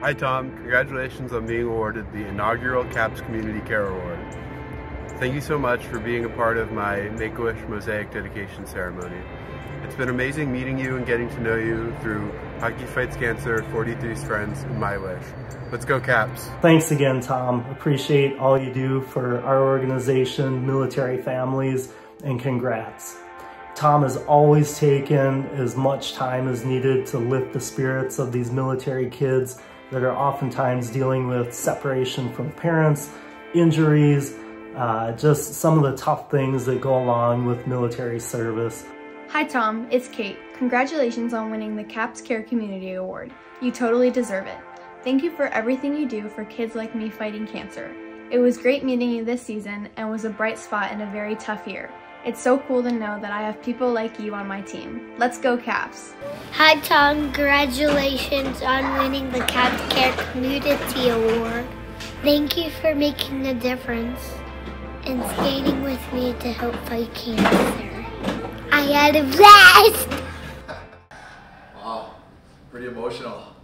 Hi Tom, congratulations on being awarded the inaugural CAPS Community Care Award. Thank you so much for being a part of my Make-A-Wish Mosaic dedication ceremony. It's been amazing meeting you and getting to know you through Hockey Fights Cancer, 43's Friends, and My Wish. Let's go Caps. Thanks again, Tom. Appreciate all you do for our organization, military families, and congrats. Tom has always taken as much time as needed to lift the spirits of these military kids that are oftentimes dealing with separation from parents, injuries, uh, just some of the tough things that go along with military service. Hi Tom, it's Kate. Congratulations on winning the CAPS Care Community Award. You totally deserve it. Thank you for everything you do for kids like me fighting cancer. It was great meeting you this season and was a bright spot in a very tough year. It's so cool to know that I have people like you on my team. Let's go Caps! Hi Tom, congratulations on winning the CAPS Care Community Award. Thank you for making a difference and skating with me to help fight cancer. I had a blast! wow, pretty emotional.